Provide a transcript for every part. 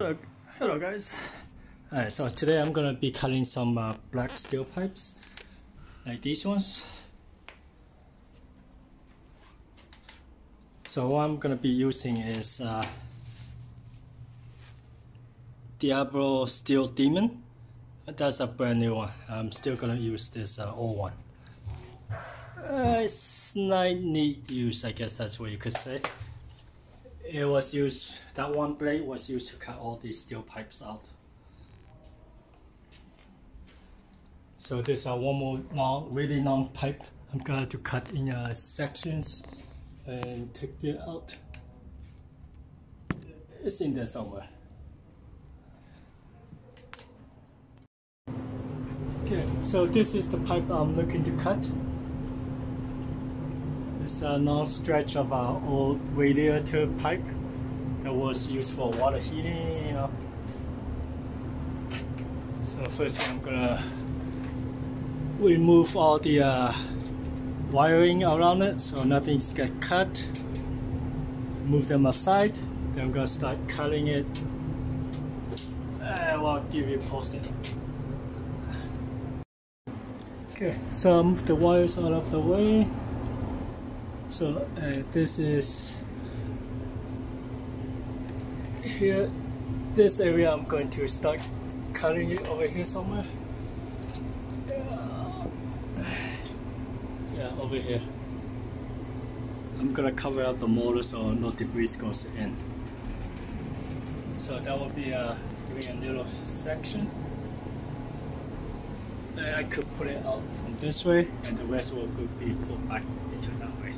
Hello, hello guys. Alright, so today I'm gonna be cutting some uh, black steel pipes, like these ones. So what I'm gonna be using is uh, Diablo Steel Demon. That's a brand new one. I'm still gonna use this uh, old one. Uh, it's slightly used, I guess that's what you could say it was used, that one blade was used to cut all these steel pipes out. So this is uh, one more long, really long pipe. I'm going to cut in uh, sections and take it out. It's in there somewhere. Okay, so this is the pipe I'm looking to cut. It's a long stretch of our old radiator pipe that was used for water heating, you know. So first I'm gonna remove all the uh, wiring around it so nothing's get cut. Move them aside. Then I'm gonna start cutting it. I will give you posted. Okay, so I move the wires out of the way. So uh, this is here, this area I'm going to start cutting it over here somewhere. Yeah, over here. I'm gonna cover up the motor so no debris goes in. So that will be uh, doing a little section. And I could put it out from this way and the rest will be put back into that way.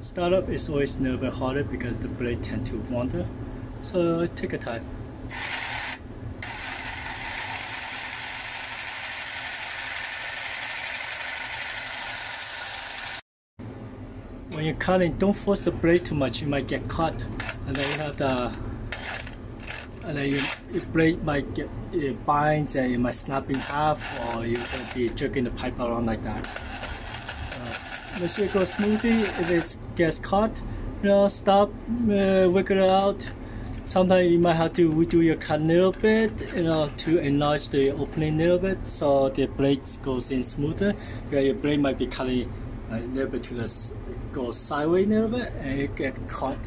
Startup is always a little bit harder because the blade tend to wander. So take a time. When you're cutting don't force the blade too much you might get caught. And then you have the and then your, your blade might get it binds and it might snap in half or you're going to be jerking the pipe around like that goes smoothly. If it gets caught, you know, stop, uh, it out. Sometimes you might have to redo your cut a little bit, you know, to enlarge the opening a little bit so the blade goes in smoother. Because your blade might be cutting a little bit to the go sideways a little bit and it get caught.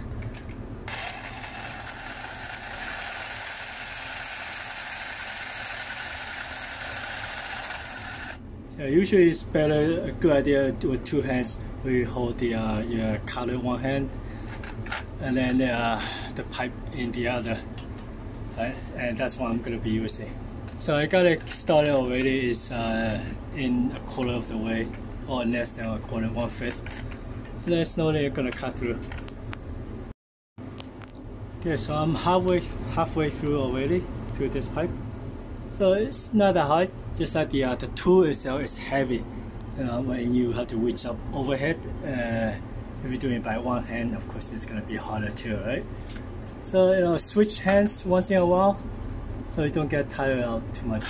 Yeah, usually it's better, a good idea with two hands. We hold the uh, your collar in one hand, and then uh, the pipe in the other. Right? And that's what I'm gonna be using. So I got it started already. It's uh, in a quarter of the way, or less than a quarter, one fifth. And then slowly I'm gonna cut through. Okay, so I'm halfway halfway through already through this pipe. So it's not that hard. Just like the, uh, the tool itself is heavy you know, when you have to reach up overhead uh, if you're doing it by one hand of course it's going to be harder too right? So you know switch hands once in a while so you don't get tired out too much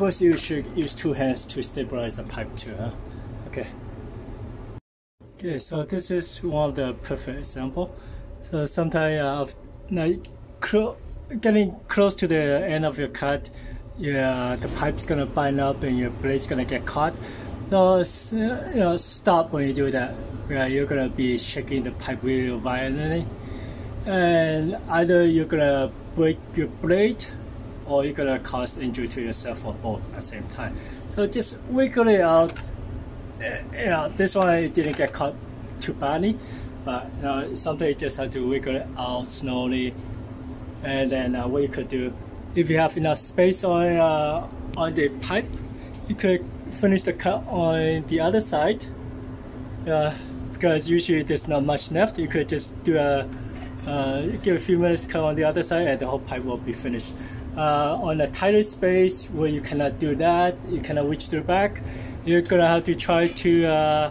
course you should use two hands to stabilize the pipe too, huh? Okay. Okay, so this is one of the perfect example. So sometimes uh, clo getting close to the end of your cut, yeah, the pipe's gonna bind up and your blade's gonna get caught. So you know, stop when you do that. Yeah, you're gonna be shaking the pipe really violently, and either you're gonna break your blade or you're gonna cause injury to yourself or both at the same time. So just wiggle it out. You know, this one didn't get caught too badly, but you know, sometimes you just have to wiggle it out slowly. And then uh, what you could do, if you have enough space on uh, on the pipe, you could finish the cut on the other side. Uh, because usually there's not much left. You could just do a uh, give a few minutes cut on the other side and the whole pipe will be finished. Uh, on a tighter space where you cannot do that, you cannot reach through back, you're gonna have to try to uh,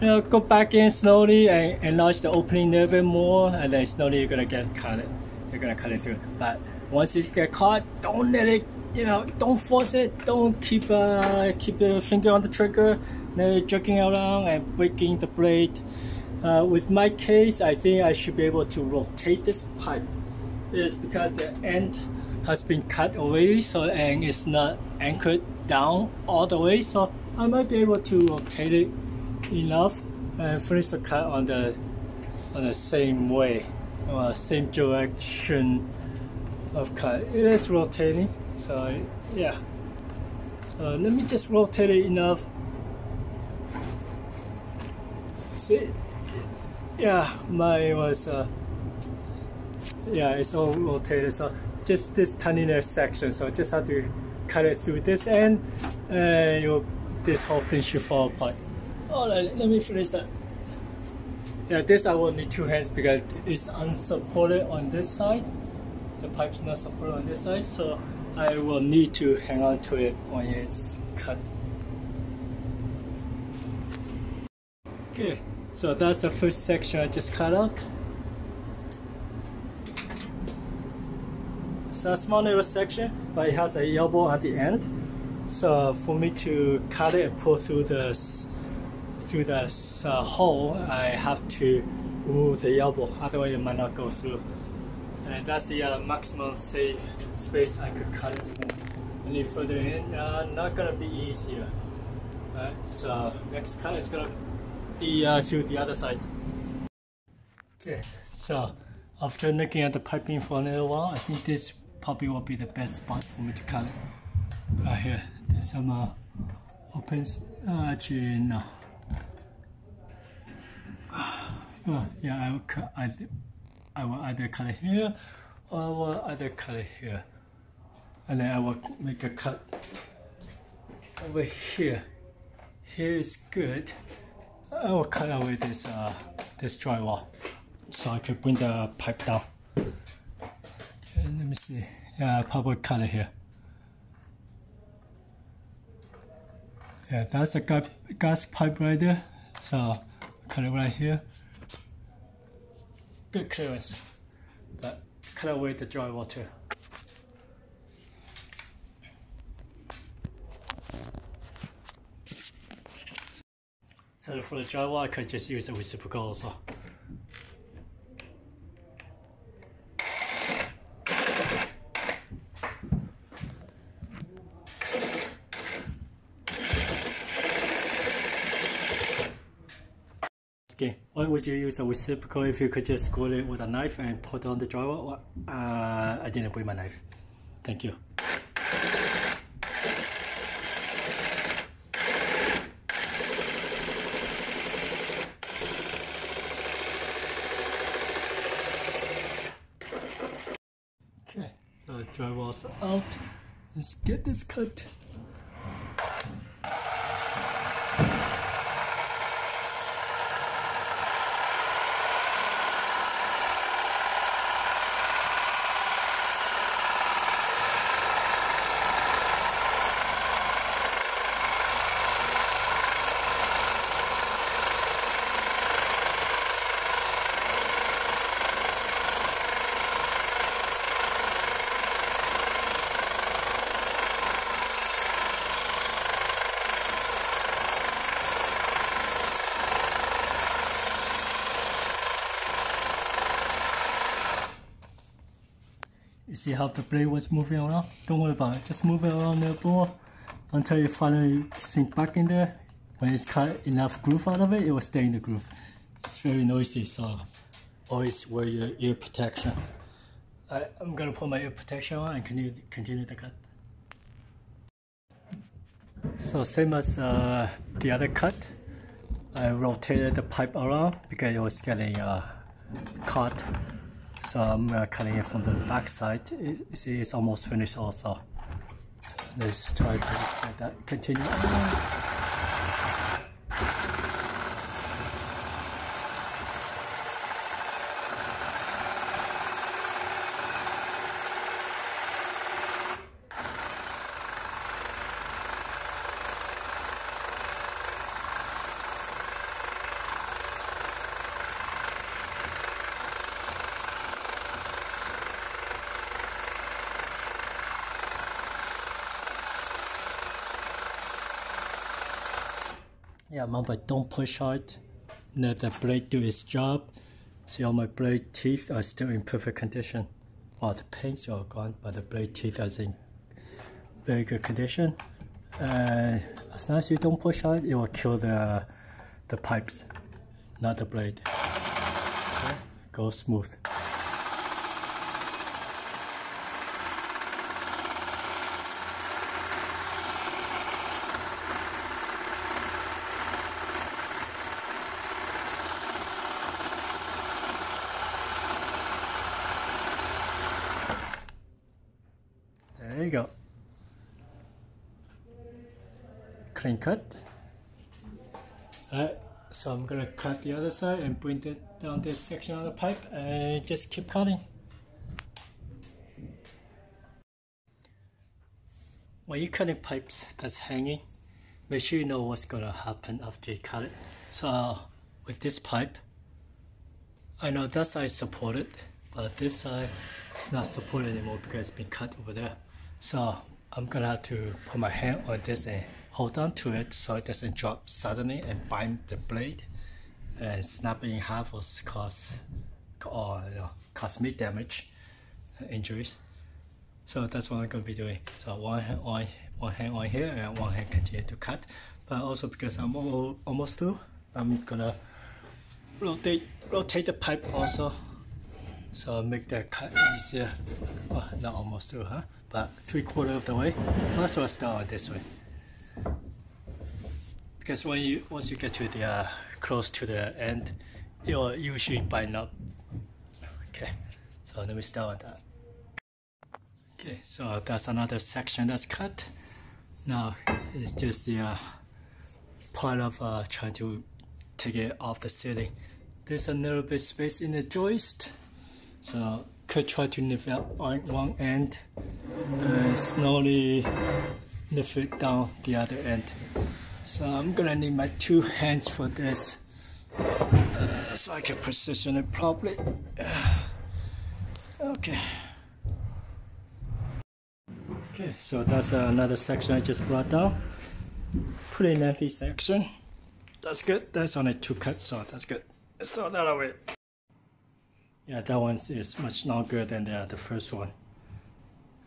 you know, go back in slowly and enlarge the opening a little bit more and then slowly you're gonna get cut it. You're gonna cut it through. But once it get caught, don't let it you know, don't force it. Don't keep uh, keep your finger on the trigger, no jerking around and breaking the blade. Uh, with my case, I think I should be able to rotate this pipe. It's because the end has been cut away, so and it's not anchored down all the way. So I might be able to rotate it enough and finish the cut on the on the same way, or same direction of cut. It is rotating. So yeah. So let me just rotate it enough. See, yeah, mine was uh, yeah, it's all rotated. So just this tiny section. So I just have to cut it through this end, and you this whole thing should fall apart. All right, let me finish that. Yeah, this I will need two hands because it's unsupported on this side. The pipe's not supported on this side, so I will need to hang on to it when it's cut. Okay, so that's the first section I just cut out. A small little section, but it has a elbow at the end. So for me to cut it and pull through the through the uh, hole, I have to move the elbow, otherwise it might not go through and that's the uh, maximum safe space I could cut it from. Any further in, uh, not gonna be easier. Right, so next cut is gonna be uh, through the other side. Okay, so after looking at the piping for a little while, I think this probably will be the best spot for me to cut it. Right here, there's some uh, opens. Actually, no. Uh, yeah, I will cut. I, I will either cut it here or I will either cut it here. And then I will make a cut over here. Here is good. I will cut away this uh, this drywall so I could bring the pipe down. Let me see. Yeah, cut it here. Yeah, that's the gas pipe right there. So cut it right here good clearance, but cut away the drywall too. So for the drywall, I could just use a reciprocal also. Okay, why would you use a reciprocal if you could just screw it with a knife and put on the drywall? Uh, I didn't bring my knife. Thank you. Okay, so drywall's out. Let's get this cut. See how the blade was moving around? Don't worry about it. Just move it around the board until you finally sink back in there. When it's cut enough groove out of it, it will stay in the groove. It's very noisy, so always wear your ear protection. I, am gonna put my ear protection on and continue, continue the cut. So same as uh, the other cut, I rotated the pipe around because it was getting uh, caught so I'm uh, cutting it from the back side. It, it's almost finished also. let's try to that continue. Yeah, remember don't push hard. Let the blade do its job. See all my blade teeth are still in perfect condition. All the paints are gone, but the blade teeth are in very good condition. And as long as you don't push hard, it will kill the the pipes, not the blade. Okay. Go smooth. There you go. Clean cut. Alright, so I'm gonna cut the other side and bring it down this section of the pipe and just keep cutting. When you're cutting pipes that's hanging, make sure you know what's gonna happen after you cut it. So with this pipe, I know that side is supported, but this side is not supported anymore because it's been cut over there. So I'm gonna have to put my hand on this and hold on to it so it doesn't drop suddenly and bind the blade and snap in half or cause or you know, cause me damage, uh, injuries. So that's what I'm gonna be doing. So one hand on one hand on here and one hand continue to cut. But also because I'm al almost through, I'm gonna rotate rotate the pipe also so make the cut easier oh, not almost through huh but three quarter of the way let's start this way because when you once you get to the uh, close to the end. You'll usually bind up okay. So let me start with that. Okay so that's another section that's cut. Now it's just the uh, part of uh, trying to take it off the ceiling. There's a little bit space in the joist. So could try to lift up on one end. And slowly lift it down the other end so I'm gonna need my two hands for this uh, so I can position it properly. Okay. Okay so that's another section I just brought down. Pretty lengthy section. That's good. That's only two cuts so that's good. Let's throw that away. Yeah that one is much longer than the, the first one.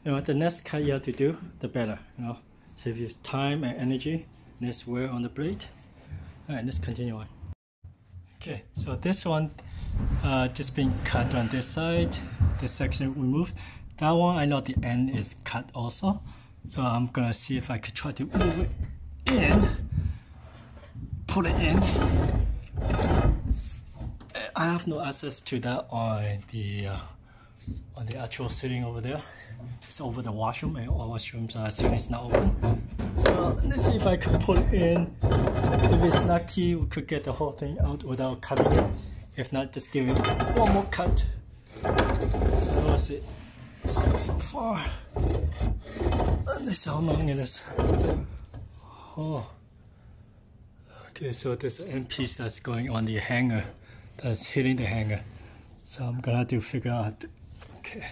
You know the next cut you have to do the better you know. Save you time and energy less wear on the blade all right let's continue on. Okay so this one uh, just being cut on this side this section removed. That one I know the end is cut also. So I'm gonna see if I could try to move it in put it in. I have no access to that on the uh, on the actual sitting over there. It's over the washroom and all washrooms are assuming it's not open. So let's see if I put it in. If it's lucky, we could get the whole thing out without cutting it. If not, just give it one more cut. So let's see. So, so far. And this how long it is. Oh. Okay, so there's an end piece that's going on the hanger that's hitting the hanger. So I'm gonna have to figure out, okay,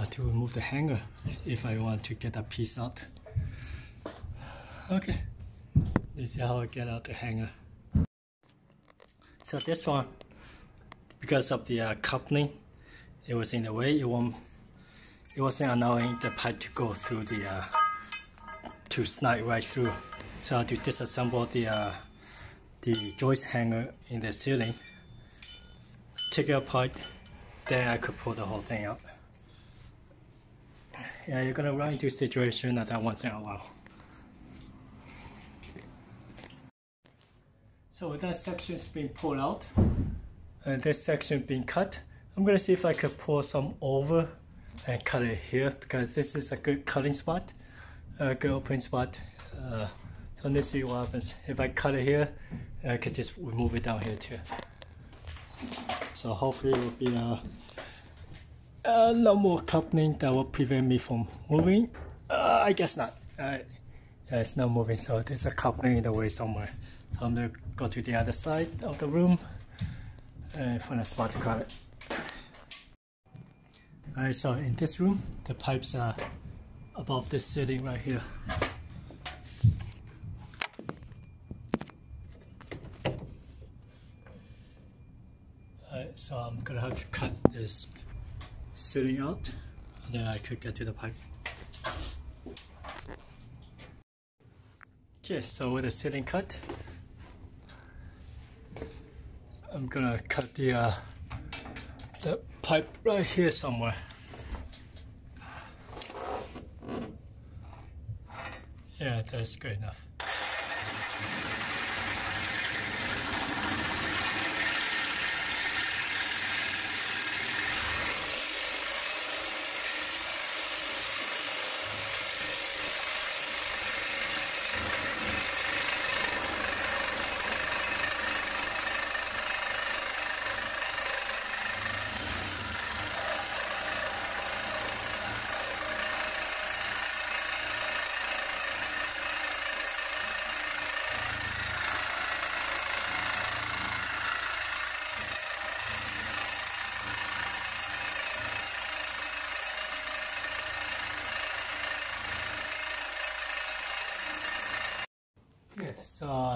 uh, to remove the hanger if I want to get that piece out. Okay, this is how I get out the hanger. So this one, because of the uh, coupling, it was in the way, it won't, it wasn't allowing the pipe to go through the, uh, to slide right through. So I had to disassemble the, uh, the joist hanger in the ceiling take it apart, then I could pull the whole thing out. Yeah, you're gonna run into a situation like that once in a while. So with that section's being pulled out, and this section being cut, I'm gonna see if I could pull some over and cut it here because this is a good cutting spot. a good opening spot. Uh, so let's see what happens. If I cut it here, I can just remove it down here too. So hopefully it will be a, a no more coupling that will prevent me from moving. Uh, I guess not. Uh, yeah, it's not moving, so there's a coupling in the way somewhere. So I'm gonna go to the other side of the room and find a spot to cut it. Alright, so in this room, the pipes are above this ceiling right here. Alright, so I'm gonna have to cut this ceiling out, then I could get to the pipe. Okay, so with the ceiling cut, I'm gonna cut the uh, the pipe right here somewhere. Yeah, that's good enough.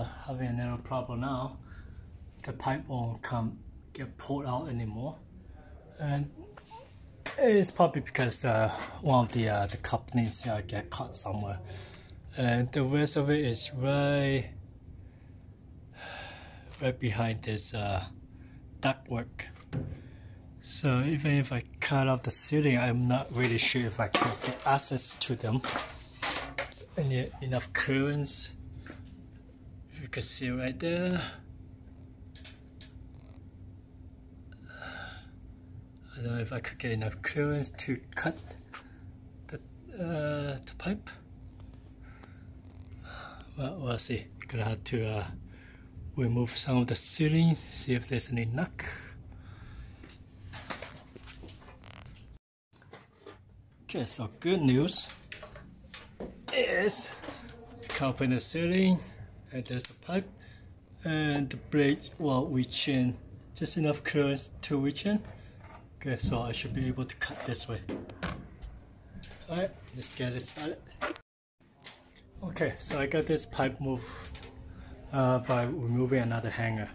So having another problem now. The pipe won't come get pulled out anymore, and it's probably because uh, one of the uh, the couplings uh, get caught somewhere, and the rest of it is right right behind this uh, ductwork. So even if I cut off the ceiling, I'm not really sure if I can get access to them and enough clearance you can see right there. I don't know if I could get enough clearance to cut the, uh, the pipe. Well, we'll see. Gonna have to uh, remove some of the ceiling, see if there's any knock. Okay, so good news is open the ceiling and there's the pipe and the blade will reach in just enough clearance to reach in okay so I should be able to cut this way. Alright let's get it started. Okay so I got this pipe moved uh, by removing another hanger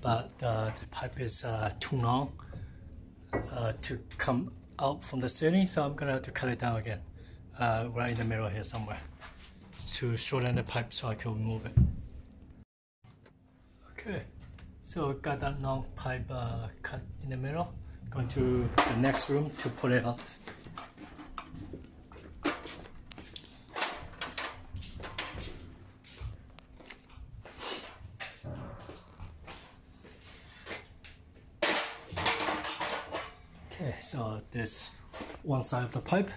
but uh, the pipe is uh, too long uh, to come out from the ceiling so I'm gonna have to cut it down again uh, right in the middle here somewhere to shorten the pipe so I can remove it. Okay, so got that long pipe uh, cut in the middle. Going to the next room to pull it out. Okay, so this one side of the pipe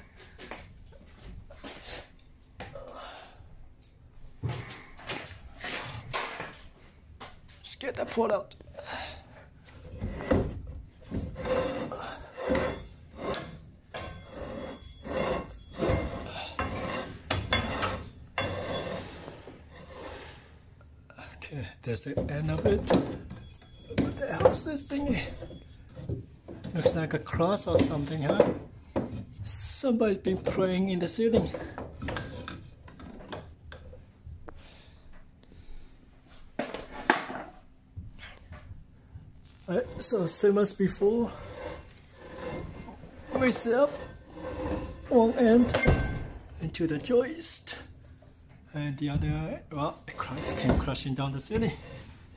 get that pulled out. Okay, there's the end of it. What the hell is this thing? Looks like a cross or something, huh? Somebody's been praying in the ceiling. Right, so same as before, raise up one end into the joist and the other, well, it came crashing down the ceiling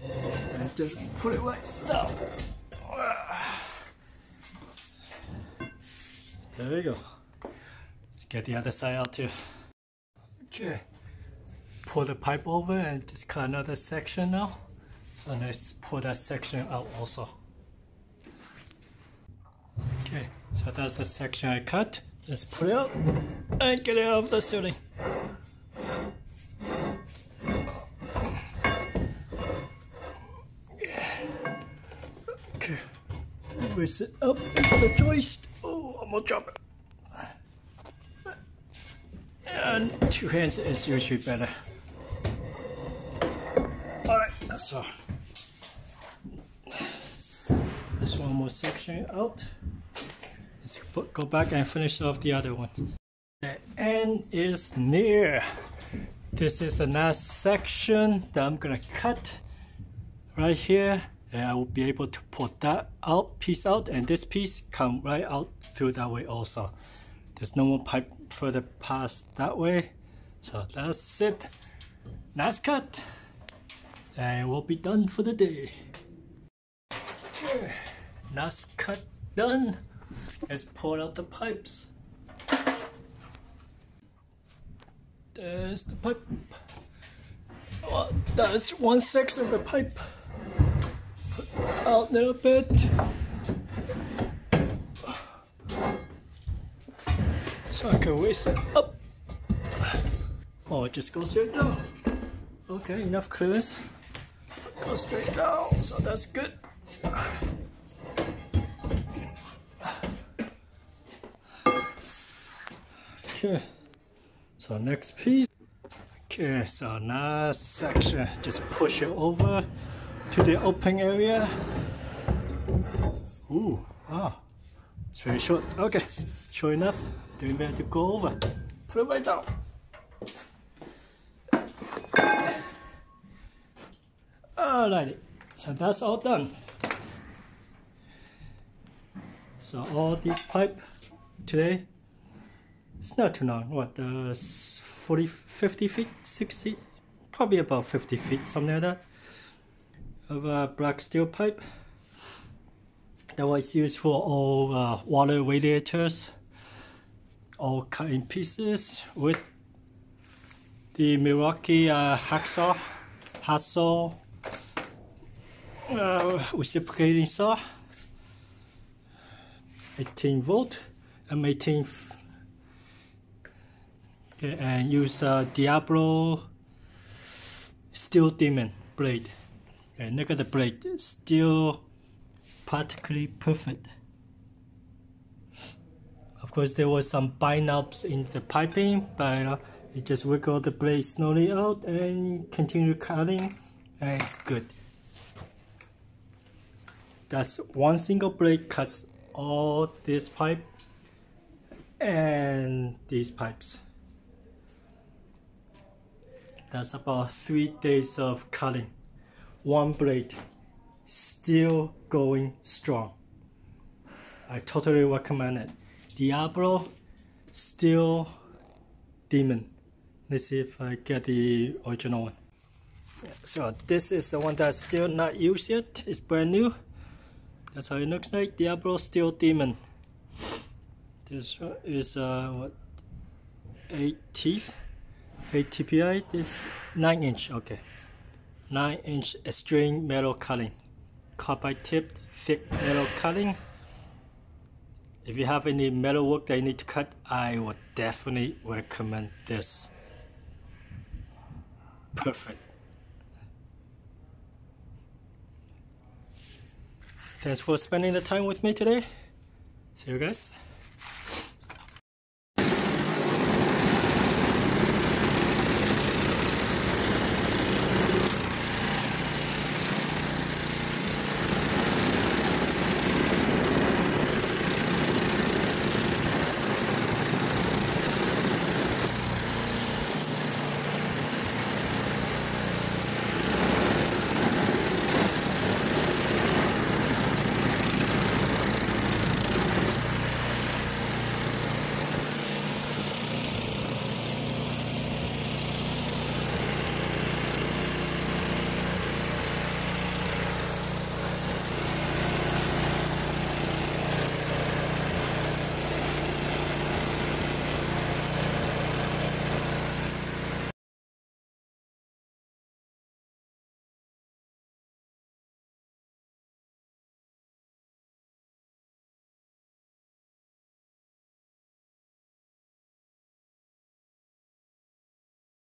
and just put it right down. There we go. Let's get the other side out too. Okay, pull the pipe over and just cut another section now. So let's pull that section out also. So that's the section I cut. Let's put it out and get it out of the ceiling. Okay. It up into the joist. Oh, I'm gonna drop it. And two hands is usually better. Alright, so. This one more section out. Go back and finish off the other one. The end is near. This is the last section that I'm gonna cut right here and I will be able to pull that out piece out and this piece come right out through that way also. There's no more pipe further past that way. So that's it. Last cut. And we'll be done for the day. Last cut done let's pull out the pipes there's the pipe oh, well, that's one section of the pipe out a little bit. So I can raise it up. Oh, it just goes straight down. Okay, enough clearance. Go straight down, so that's good. Okay, so next piece. Okay, so next section, just push it over to the open area. Ooh, ah, it's very short. Okay, sure enough, then we have to go over. Put it right down. Alrighty, so that's all done. So all these pipe today, it's not too long, what, uh, 40, 50 feet, 60, probably about 50 feet, something like that of a black steel pipe that was used for all uh, water radiators all cut in pieces with the Milwaukee uh, hacksaw hacksaw uh, reciprocating saw 18 volt M18 okay, and use a Diablo steel demon blade and look at the blade, still practically perfect. Of course, there was some bind-ups in the piping, but uh, you just wiggle the blade slowly out and continue cutting, and it's good. That's one single blade cuts all this pipe and these pipes. That's about three days of cutting. One blade still going strong. I totally recommend it. Diablo Steel Demon. Let's see if I get the original one. So this is the one that's still not used yet. It's brand new. That's how it looks like. Diablo Steel Demon. This is uh what? 8 teeth 8 TPI this 9 inch okay. 9 inch extreme metal cutting carbide tipped thick metal cutting if you have any metal work that you need to cut I would definitely recommend this. Perfect. Thanks for spending the time with me today. See you guys